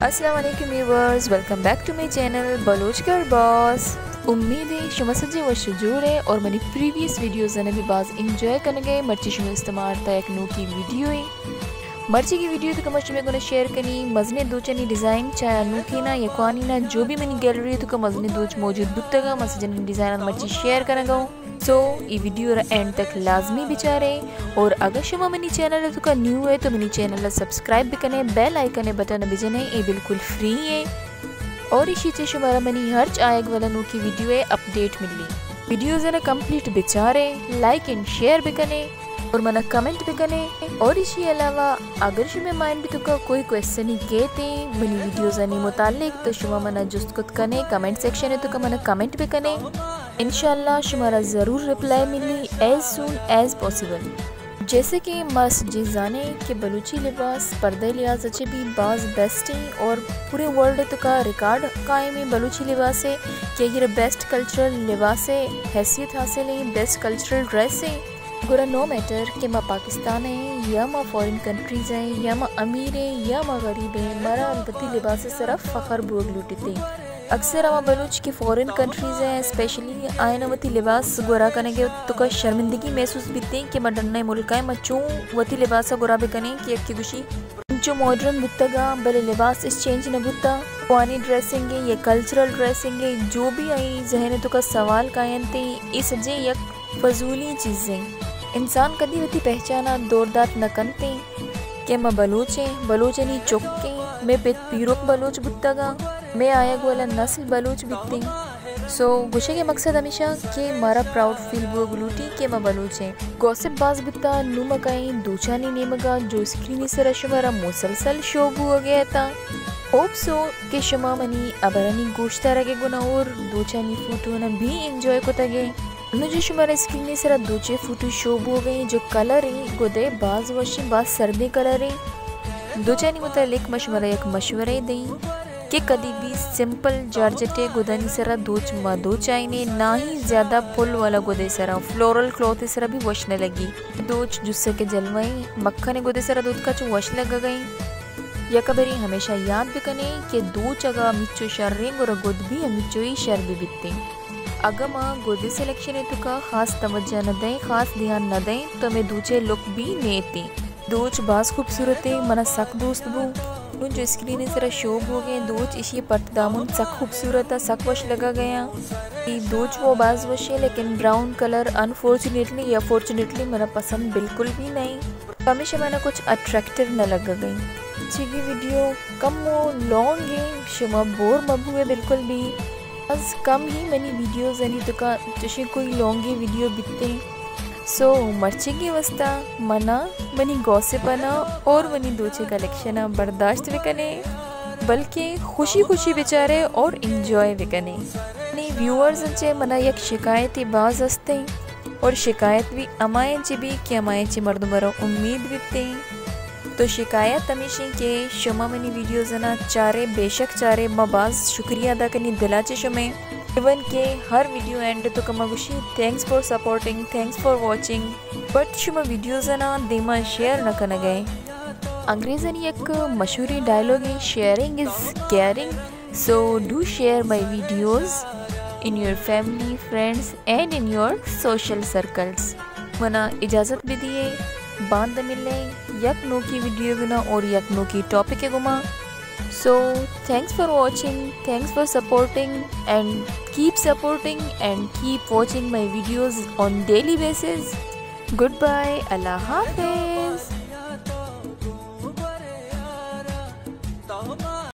वालेकुम viewers welcome back to my channel Baloch कर boss उम्मीद है शुमा सजे वो शुजूर है और मेरी प्रीवियस वीडियोज़ ने भी बाज इंजॉय करने गए, मर्ची शुमा इस्तेमाल था एक नो की वीडियो है। शेयर करी मजने दो चनी डिज़ाइन चाहे अनोखी ना यकवानी ना, जो भी मैंने गैलरी तो मजने दो मौजूद बुतगा मसजन डिज़ाइन मर्ची शेयर करेगा। सो ये वीडियो एंड तक लाजमी बिचारे और अगर शुमा मनी चैनल तो का न्यू है तो मनी चैनल सब्सक्राइब भी करें बेल आइकन बटन भी जने ये बिल्कुल फ्री है। और इसी से शुमारा मनी हर आएग वाला नो की वीडियो अपडेट मिली। वीडियो जरा कंप्लीट बिचारे लाइक एंड शेयर भी करें और मना कमेंट भी करें और इसी अलावा, अगर शुमे माइंड भी तो कोई क्वेश्चन ही कहते मनी वीडियोज़ अनि मुतालिक तो शुमा मना जुस्त कने कमेंट सेक्शन है तो मना कमेंट भी करें इनशाला शुमारा ज़रूर रिप्लाई मिली एज सुन एज पॉसिबल जैसे कि मस जी जाने के बलूची लिबास, पर्दे लिहाज अच्छे भी, बाज बेस्ट हैं, और पूरे वर्ल्ड तो का रिकॉर्ड कायम है बलूची लिबास है कि ये बेस्ट कल्चरल लिबास हैसियत हासिल है बेस्ट कल्चरल ड्रेस है। गुरा नो मैटर कि माँ पाकिस्तान है, या माँ फॉरेन कंट्रीज़ हैं, या माँ अमीर है, या माँ गरीब है, मरा अलबत्ती लिबास सिर्फ़ फ़खर बोग लुटते अक्सर हम बलूच की फॉरेन कंट्रीज़ हैं स्पेशली आयन वती लिबास गोरा करने के तो का शर्मिंदगी महसूस थी कि मडन्ना मुल्क है मचूँ वती लिबास गोरा भी करें कि अक्की खुशी जो मॉडर्न बुतगा भले लिबास चेंज न बुता पुरानी ड्रेसिंग है, ये कल्चरल ड्रेसिंग है, जो भी आई, जहन तो का सवाल कायन थे, इस जे यक फजूली चीज़ें। वती पहचाना दौरदात न कनते के मैं बलूच बलूचनी चौके मैं पेत पीरोक बलूच बुतगा मैं आया गोला नस्ल बलूच बिकती सो so, गुशे के मकसद हमेशा कि मारा प्राउड फील बुआ गुलूटी के मैं बलूच। गॉसिप बाज बिकता नू मकाई दूचानी नेमगा जो स्क्रीन से रशमारा मुसलसल शो बुआ गया था होप सो के शुमा मनी अबरनी गोश्ता रगे गुना और दूचानी फ़ोटो ना भी एंजॉय को तगे मुझे शुमारा स्क्रीन से दूचे फ़ोटो शो हो गई जो कलर है, गोदे, बाज वशी बाज सर्दी कलर है। दूचानी मुतलिक मशवरा एक मशवरे दी। कि कभी भी सिंपल जॉर्जेटे गुदनी सरा दूच मधु चाहिए ना ही ज़्यादा फुल वाला गुदे सरा फ्लोरल क्लॉथ सरा भी वशने लगी। दूच जुस्से के जलवाई मक्खन गुदे सरा दूध का चो वश लग गई या कबरी हमेशा याद भी कने कि दो जगह मिच्चो शर्रिंग और गुद भी मिच्चो ही शर भी बिकते अगर माँ गोदे सिलेक्शन है तो का खास तवज्जो न दें, खास ध्यान न दें तो मैं दूचे लुक भी नेती दूच बास खूबसूरत है, मना सक दोस्त बू। नुन जो स्क्रीन जरा शोब हो गए दोच इसी पट दामुन सक खूबसूरत सक वश लगा गया। दोच वो बाज वश है, लेकिन ब्राउन कलर अनफॉर्चुनेटली या फॉर्चुनेटली मेरा पसंद बिल्कुल भी नहीं। हमेशा मैंने कुछ अट्रैक्टिव न लगा गई। जी वीडियो कम वो लॉन्ग है शुमा बोर मबू है बिल्कुल भी। बस कम ही मैंने वीडियोज़ यानी तो का जैसे कोई लॉन्ग वीडियो बिकते हैं सो मर्ची की वस्ता मना मनी गौसिपना और मनी दूचे कलेक्शन बर्दाश्त भी कने बल्कि खुशी खुशी बेचारे और इंजॉय भी कने नहीं व्यूअर्स अच्छे मना एक शिकायत बाज हँसते और शिकायत भी अमाए ची भी कि अमाए ची मर्द मरो उम्मीद भी तो शिकायत हमेशा के शुमा मनी वीडियोज़ ना चारे, बेशक चारे, मबाज, शुक्रिया अदा करनी दिला चे शुमे। इवन के हर वीडियो एंड तो कमागुशी thanks for supporting thanks for watching but शुमा videos ना देमा शेयर न करना गए। अंग्रेजन एक मशहूरी डायलॉग है sharing is caring so do share my videos in your family friends and in your social circles मना इजाज़त भी दिए, बाँध मिले यकनो की वीडियो गुना और यकनो नोकी टॉपिक गुमा। So thanks for watching thanks for supporting and keep supporting and keep watching my videos on daily basis good bye Allah Hafiz